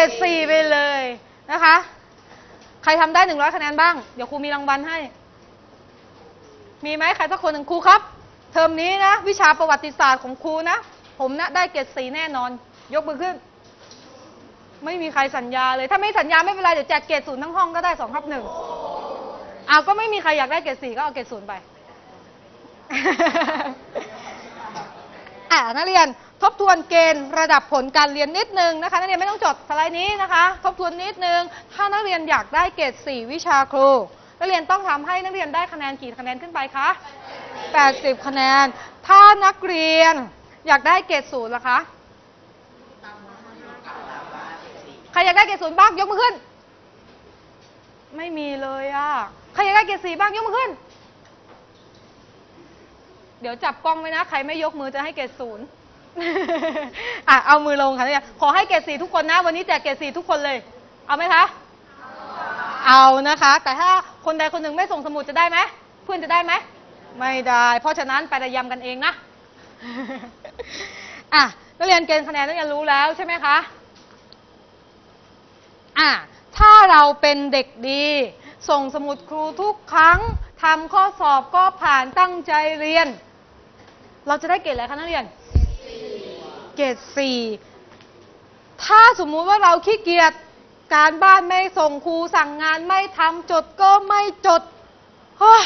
เกรดสี่ไปเลยนะคะ ใครทำได้หนึ่งร้อยคะแนนบ้าง เดี๋ยวครูมีรางวัลให้ มีไหมใครสักคนหนึ่งครูครับ เทอมนี้นะ วิชาประวัติศาสตร์ของครูนะ ผมนะได้เกรดสี่แน่นอน ยกมือขึ้น ไม่มีใครสัญญาเลย ถ้าไม่สัญญาไม่เป็นไร เดี๋ยวแจกเกรดศูนย์ทั้งห้องก็ได้สองทับหนึ่งเอาก็ไม่มีใครอยากได้เกรดสี่ก็เอาเกรดศูนย์ไป อ่านักเรียน ทบทวนเกณฑ์ระดับผลการเรียนนิดนึงนะคะนักเรียนไม่ต้องจดสไลด์นี้นะคะ ทบทวนนิดนึง ถ้านักเรียนอยากได้เกรด 4 วิชาครู นักเรียนต้องทำให้นักเรียนได้คะแนนกี่คะแนนขึ้นไปคะ 80 คะแนน ถ้านักเรียนอยากได้เกรดศูนย์ล่ะคะ ใครอยากได้เกรดศูนย์บ้างยกมือขึ้น ไม่มีเลยอะ ใครอยากได้เกรดสี่บ้างยกมือขึ้น เดี๋ยวจับกล้องไว้นะ ใครไม่ยกมือจะให้เกรดศูนย์ อะเอามือลงค่ะเนี่ยขอให้เกรดสี่ทุกคนนะ วันนี้แจกเกรดสี่ทุกคนเลย เอาไหมคะ เอานะคะ แต่ถ้าคนใดคนหนึ่งไม่ส่งสมุดจะได้ไหมเพื่อนจะได้ไหมไม่ได้ เพราะฉะนั้นไประยำกันเองนะอะนักเรียนเกณฑ์คะแนนนักเรียนรู้แล้วใช่ไหมคะอะถ้าเราเป็นเด็กดี ส่งสมุดครูทุกครั้งทำข้อสอบก็ผ่านตั้งใจเรียน เราจะได้เกรดอะไรคะนักเรียน เกรดสี่ถ้าสมมุติว่าเราขี้เกียจการบ้านไม่ส่งครูสั่งงานไม่ทำจดก็ไม่จดเฮ้ย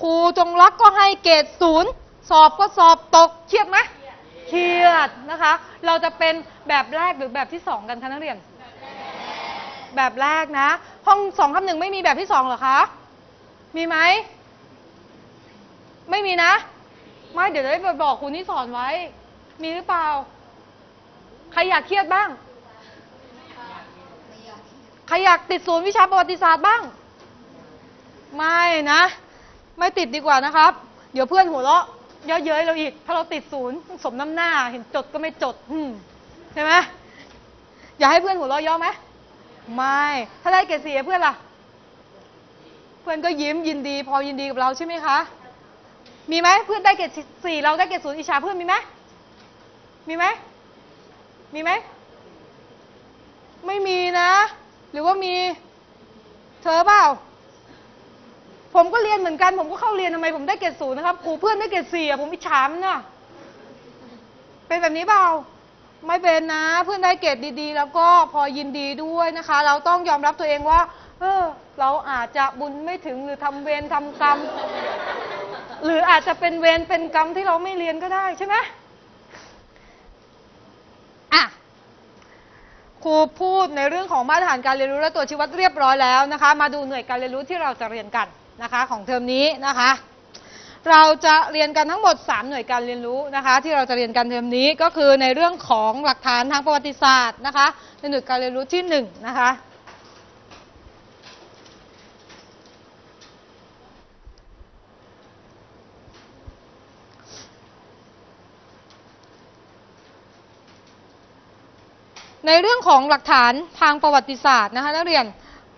ครูจงรักก็ให้เกรดศูนย์สอบก็สอบตกเครียดไหมเครียดนะคะ เราจะเป็นแบบแรกหรือแบบที่สองกันคะนักเรียน แบบแรกนะ ห้องสองทับหนึ่งไม่มีแบบที่สองเหรอคะ มีไหม ไม่มีนะ ไม่เดี๋ยวได้ไปบอกครูที่สอนไว้ มีหรือเปล่า ใครอยากเครียดบ้าง ใครอยากติดศูนย์วิชาประวัติศาสตร์บ้าง ไม่นะ ไม่ติดดีกว่านะครับ เดี๋ยวเพื่อนหัวเราะเยอะเย้ยเราอีก ถ้าเราติดศูนย์สมน้ำหน้า เห็นจดก็ไม่จดใช่ไหมอยากให้เพื่อนหัวเราะเยอะไหมไม่ ถ้าได้เกรดสี่เพื่อนล่ะ เพื่อนก็ยิ้มยินดี พอยินดีกับเราใช่ไหมคะ มีไหมเพื่อนได้เกรดสี่เราได้เกรดศูนย์อิชาเพื่อนมีไหม มีไหม มีไหม ไม่มีนะ หรือว่ามี เธอเปล่า ผมก็เรียนเหมือนกัน ผมก็เข้าเรียนทำไม ผมได้เกรดศูนย์นะครับครูเพื่อนได้เกรดสี่อะผมอิจฉามนน่ะเป็นแบบนี้เปล่า ไม่เป็นนะ เพื่อนได้เกรดดีๆ แล้วก็พอยินดีด้วยนะคะ เราต้องยอมรับตัวเองว่า เออ เราอาจจะบุญไม่ถึงหรือทำเวรทำกรรม หรืออาจจะเป็นเวรเป็นกรรมที่เราไม่เรียนก็ได้ใช่ไหมอะ ครูพูดในเรื่องของมาตรฐานการเรียนรู้และตัวชี้วัดเรียบร้อยแล้วนะคะ มาดูหน่วยการเรียนรู้ที่เราจะเรียนกันนะคะ ของเทอมนี้นะคะ เราจะเรียนกันทั้งหมด 3 หน่วยการเรียนรู้นะคะ ที่เราจะเรียนกันเทอมนี้ก็คือในเรื่องของหลักฐานทางประวัติศาสตร์นะคะ ในหน่วยการเรียนรู้ที่1นะคะ ในเรื่องของหลักฐานทางประวัติศาสตร์นะคะนักเรียน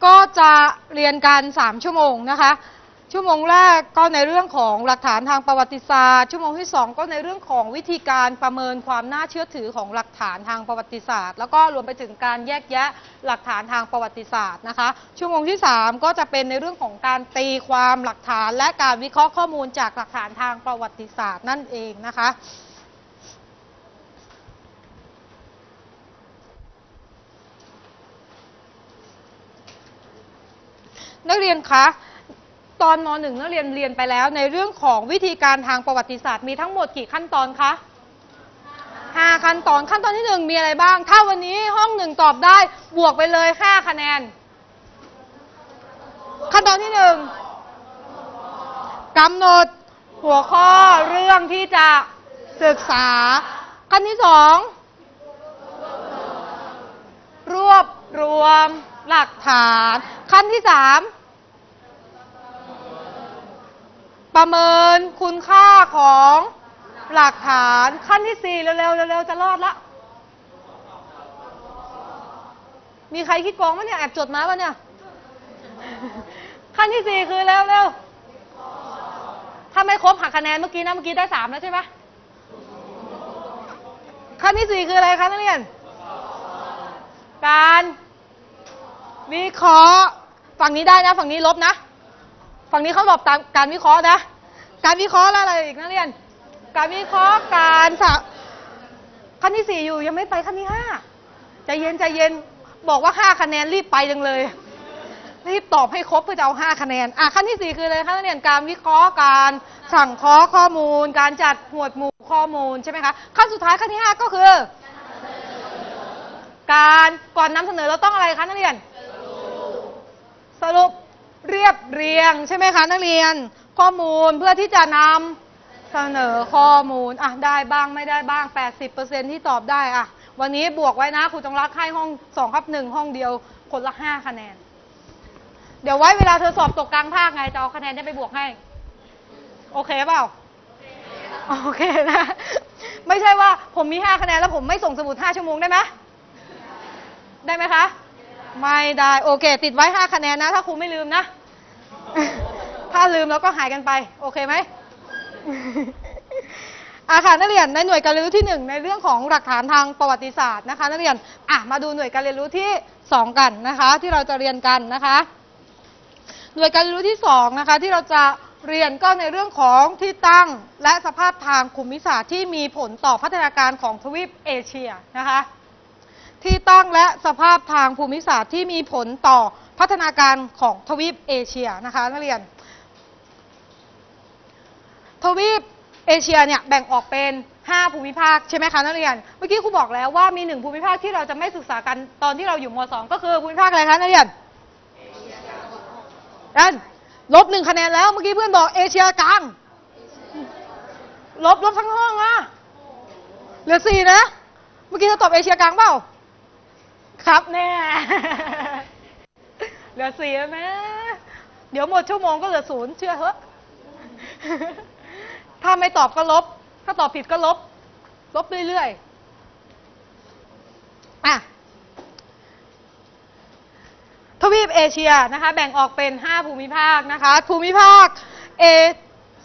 ก็จะเรียนกัน 3 ชั่วโมงนะคะ ชั่วโมงแรกก็ในเรื่องของหลักฐานทางประวัติศาสตร์ ชั่วโมงที่ 2 ก็ในเรื่องของวิธีการประเมินความน่าเชื่อถือของหลักฐานทางประวัติศาสตร์ แล้วก็รวมไปถึงการแยกแยะหลักฐานทางประวัติศาสตร์นะคะ ชั่วโมงที่ 3 ก็จะเป็นในเรื่องของการตีความหลักฐาน และการวิเคราะห์ข้อมูลจากหลักฐานทางประวัติศาสตร์นั่นเองนะคะ นักเรียนคะตอนมหนึ่งนักเรียนเรียนไปแล้ว ในเรื่องของวิธีการทางประวัติศาสตร์มีทั้งหมดกี่ขั้นตอนคะห้าขั้นตอนขั้นตอนที่หนึ่งมีอะไรบ้าง ถ้าวันนี้ห้องหนึ่งตอบได้บวกไปเลยห้าคะแนน ขั้นตอนที่หนึ่งกำหนดหัวข้อเรื่องที่จะศึกษา ขั้นที่สองรวบรวมหลักฐาน ขั้นที่สาม ประเมินคุณค่าของหลักฐานขั้นที่สี่เร็วๆเร็วๆจะรอดละ มีใครคิดโกงไหมเนี่ย แอบจดมาปะเนี่ย ขั้นที่สี่คือเร็วๆถ้าไม่ครบหักคะแนนเมื่อกี้นะเมื่อกี้ได้สามแล้วใช่ไหมขั้นที่สี่คืออะไรคะนักเรียน การวิเคราะห์ฝั่งนี้ได้นะ ฝั่งนี้ลบนะ ฝั่งนี้เขาบอกตามการวิเคราะห์นะ การวิเคราะห์แล้วอะไรอีกนักเรียน การวิเคราะห์การสะขั้นที่สี่อยู่ยังไม่ไปขั้นที่ห้าใจเย็นใจเย็นบอกว่าห้าคะแนนรีบไปจังเลยรีบตอบให้ครบเพื่อจะเอาห้าคะแนน อะขั้นที่สี่คืออะไรคะนักเรียนการวิเคราะห์การสั่งเคราะห์ข้อมูล การจัดหมวดหมู่ข้อมูลใช่ไหมคะขั้นสุดท้ายขั้นที่ห้าก็คือ การก่อนนำเสนอเราต้องอะไรคะนักเรียน สรุป เรียบเรียงใช่ไหมคะนักเรียน ข้อมูลเพื่อที่จะนำเสนอข้อมูลอะได้บ้างไม่ได้บ้าง 80%ที่ตอบได้อะวันนี้บวกไว้นะครูจงรักให้ห้อง2ครับ1ห้องเดียวคนละ 5 คะแนน เดี๋ยวไว้เวลาเธอสอบตกกลางภาคไงจะเอาคะแนนได้ไปบวกให้ โอเคเปล่าโอเคนะไม่ใช่ว่าผมมี 5 คะแนนแล้วผมไม่ส่งสมุด 5 ชั่วโมงได้ไหมได้ไหมคะ ไม่ได้โอเค ติดไว้ 5 คะแนนนะ ถ้าครูไม่ลืมนะ ถ้าลืมแล้วก็หายกันไป โอเคไหมอาค่ะนักเรียนในหน่วยการเรียนรู้ที่หนึ่งในเรื่องของหลักฐานทางประวัติศาสตร์นะคะนักเรียนอะมาดูหน่วยการเรียนรู้ที่สองกันนะคะ ที่เราจะเรียนกันนะคะ หน่วยการเรียนรู้ที่สองนะคะที่เราจะเรียนก็ในเรื่องของที่ตั้งและสภาพทางภูมิศาสตร์ที่มีผลต่อพัฒนาการของทวีปเอเชียนะคะ ที่ตั้งและสภาพทางภูมิศาสตร์ที่มีผลต่อพัฒนาการของทวีปเอเชียนะคะนักเรียน ทวีปเอเชียเนี่ยแบ่งออกเป็น 5 ภูมิภาคใช่ไหมคะนักเรียน เมื่อกี้ครูบอกแล้วว่ามีหนึ่งภูมิภาคที่เราจะไม่ศึกษากันตอนที่เราอยู่ม .2 ก็คือภูมิภาคอะไรคะนักเรียนนั่นลบหนึ่งคะแนนแล้วเมื่อกี้เพื่อนบอกเอเชียกลางลบลบทั้งห้องอะเหลือสี่นะ เมื่อกี้เธอตอบเอเชียกลางเปล่า ครับแน่เหลือสี่แล้วไหมเดี๋ยวหมดชั่วโมงก็เหลือศูนย์เชื่อเถอะ ถ้าไม่ตอบก็ลบ ถ้าตอบผิดก็ลบ ลบเรื่อยๆ อะ ทวีปเอเชียนะคะ แบ่งออกเป็น 5 ภูมิภาคนะคะ ภูมิภาคเอ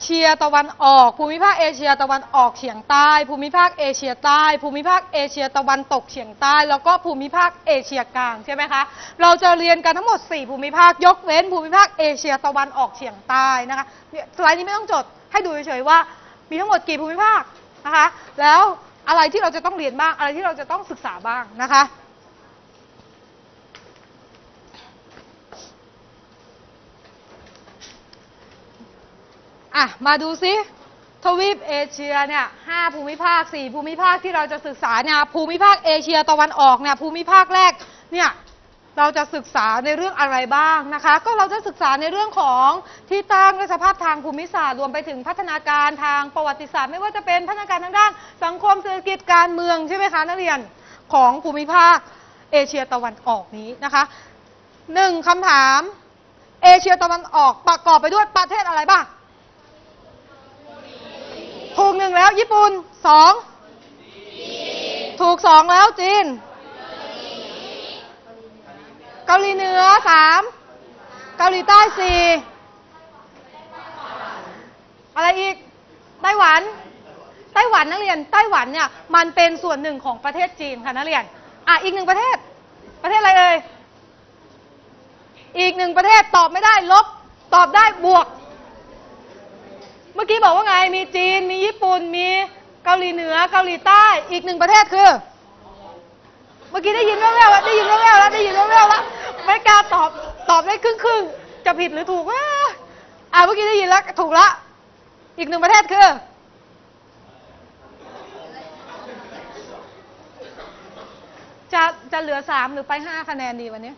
เชียตะวันออก ภูมิภาคเอเชียตะวันออกเฉียงใต้ ภูมิภาคเอเชียใต้ ภูมิภาคเอเชียตะวันตกเฉียงใต้ แล้วก็ภูมิภาคเอเชียกลางใช่ไหมคะ เราจะเรียนกันทั้งหมด 4 ภูมิภาคยกเว้น ภูมิภาคเอเชียตะวันออกเฉียงใต้นะคะเนี่ยสไลด์นี้ไม่ต้องจดให้ดูเฉยๆว่า มีทั้งหมดกี่ภูมิภาคนะคะ แล้วอะไรที่เราจะต้องเรียนบ้างอะไรที่เราจะต้องศึกษาบ้างนะคะ อะ มาดูซิ ทวีปเอเชียเนี่ยห้าภูมิภาคสี่ภูมิภาคที่เราจะศึกษาเนี่ยภูมิภาคเอเชียตะวันออกเนี่ยภูมิภาคแรกเนี่ยเราจะศึกษาในเรื่องอะไรบ้างนะคะ ก็เราจะศึกษาในเรื่องของที่ตั้งและสภาพทางภูมิศาสตร์รวมไปถึงพัฒนาการทางประวัติศาสตร์ ไม่ว่าจะเป็นพัฒนาการทางด้าน สังคมเศรษฐกิจการเมืองใช่ไหมคะนักเรียนของภูมิภาคเอเชียตะวันออกนี้นะคะหนึ่งคำถาม เอเชียตะวันออกประกอบไปด้วยประเทศอะไรบ้าง ถูกหนึ่งแล้วญี่ปุ่นสองถูกสองแล้วจีนเกาหลีเหนือสามเกาหลีใต้สี่อะไรอีกไต้หวันไต้หวันนักเรียนไต้หวันเนี่ยมันเป็นส่วนหนึ่งของประเทศจีนค่ะนักเรียนอะอีกหนึ่งประเทศ ประเทศอะไรเอ่ยอีกหนึ่งประเทศตอบไม่ได้ลบตอบได้บวก เมื่อกี้บอกว่าไงมีจีน มีญี่ปุ่น มีเกาหลีเหนือเกาหลีใต้ อีกหนึ่งประเทศคือ เมื่อกี้ได้ยินแว่วๆแล้วได้ยินแว่วๆแล้วได้ยินแว่วๆแล้วไม่กล้าตอบตอบได้ครึ่งๆจะผิดหรือถูกวะอ่าเมื่อกี้ได้ยินแล้วถูกละอีกหนึ่งประเทศคือจะจะเหลือสามหรือไปห้าคะแนนดีวันนี้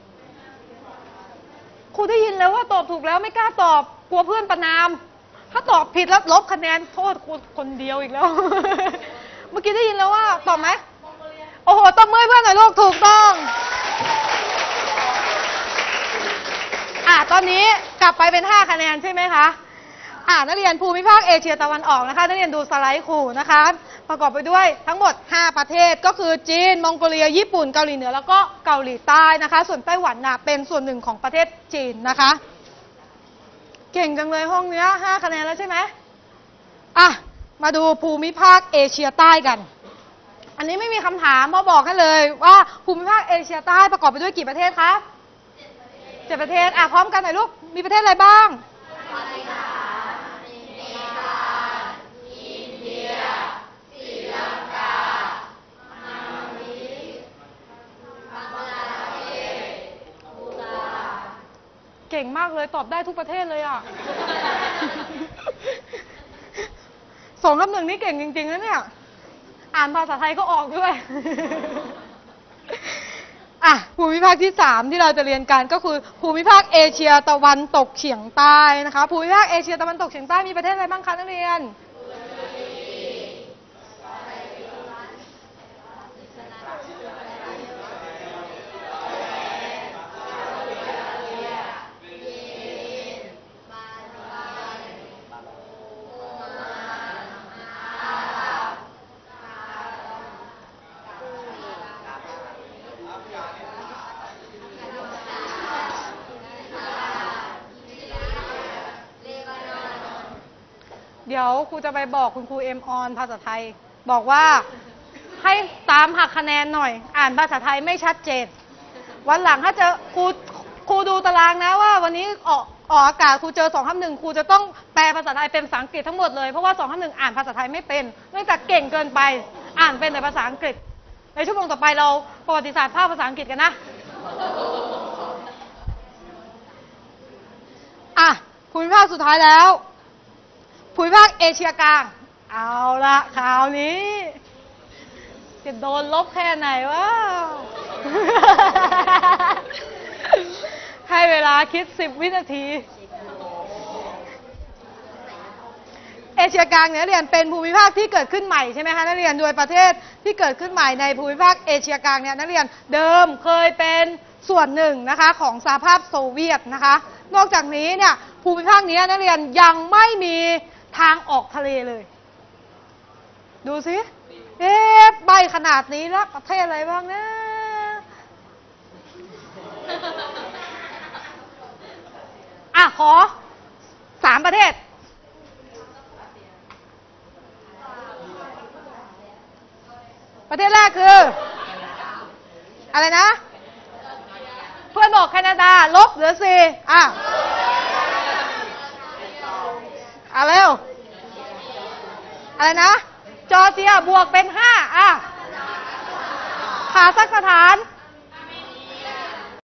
ครูได้ยินแล้วว่าตอบถูกแล้วไม่กล้าตอบกลัวเพื่อนประนาม ถ้าตอบผิดแล้วลบคะแนนโทษครูคนเดียวอีกแล้ว เมื่อกี้ได้ยินแล้วว่าตอบไหมโอ้โหตบมือเพื่อนหน่อยลูกถูกต้อง อะตอนนี้กลับไปเป็น 5 คะแนนใช่ไหมคะอะนักเรียนภูมิภาคเอเชียตะวันออกนะคะนักเรียนดูสไลด์ครูนะคะ ประกอบไปด้วยทั้งหมด 5 ประเทศก็คือจีน มองโกเลีย ญี่ปุ่น เกาหลีเหนือ แล้วก็เกาหลีใต้นะคะ ส่วนไต้หวันน่ะเป็นส่วนหนึ่งของประเทศจีนนะคะ เก่งจังเลยห้องเนี้ยห้าคะแนนแล้วใช่ไหมอะ มาดูภูมิภาคเอเชียใต้กัน อันนี้ไม่มีคำถามพราบอกให้เลยว่าภูมิภาคเอเชียใต้ประกอบไปด้วยกี่ประเทศคะเจ็ดประเทศ อะ พร้อมกันหน่อยลูก มีประเทศอะไรบ้าง เก่งมากเลยตอบได้ทุกประเทศเลยอะ สองกับหนึ่งนี่เก่งจริงๆนะเนี่ย อ่านภาษาไทยก็ออกด้วย อะ ภูมิภาคที่สามที่เราจะเรียนกันก็คือ ภูมิภาคเอเชียตะวันตกเฉียงใต้นะคะ ภูมิภาคเอเชียตะวันตกเฉียงใต้มีประเทศอะไรบ้างคะนักเรียน ดี๋ยวครูจะไปบอกคุณครูเอ็มออนภาษาไทย บอกว่าให้ตามหักคะแนนหน่อย อ่านภาษาไทยไม่ชัดเจน วันหลังถ้าเจอครูครูดูตารางนะว่า วันนี้ออกออกอากาศครูเจอสองคำหนึ่งครูจะต้องแปลภาษาไทยเป็นภาษาอังกฤษทั้งหมดเลยเพราะว่าสองคำหนึ่งอ่านภาษาไทยไม่เป็นเนื่องจากเก่งเกินไปอ่านเป็นแต่ภาษาอังกฤษ ในชั่วโมงต่อไปเราประวัติศาสตร์ภาคภาษาอังกฤษกันนะอะภูมิภาคสุดท้ายแล้ว ภูมิภาคเอเชียกลาง เอาละคราวนี้ จะโดนลบแค่ไหนวะ ให้เวลาคิดสิบวินาที เอเชียกลางเนี่ยนักเรียนเป็นภูมิภาคที่เกิดขึ้นใหม่ใช่ไหมคะนักเรียนโดยประเทศที่เกิดขึ้นใหม่ในภูมิภาคเอเชียกลางเนี่ยนักเรียนเดิมเคยเป็นส่วนหนึ่งนะคะของสหภาพโซเวียตนะคะ นอกจากนี้เนี่ยภูมิภาคนี้นักเรียนยังไม่มี ทางออกทะเลเลย ดูสิ เอ๊ะใบขนาดนี้แล้วประเทศอะไรบ้างนะ อะ ขอสามประเทศ ประเทศแรกคือ อะไรนะ เพื่อนบอกแคนาดา ลบเหลือสี่อะ อะเร็ว อะไรนะ จอร์เจียบวกเป็นห้าอะ ขาซักสถาน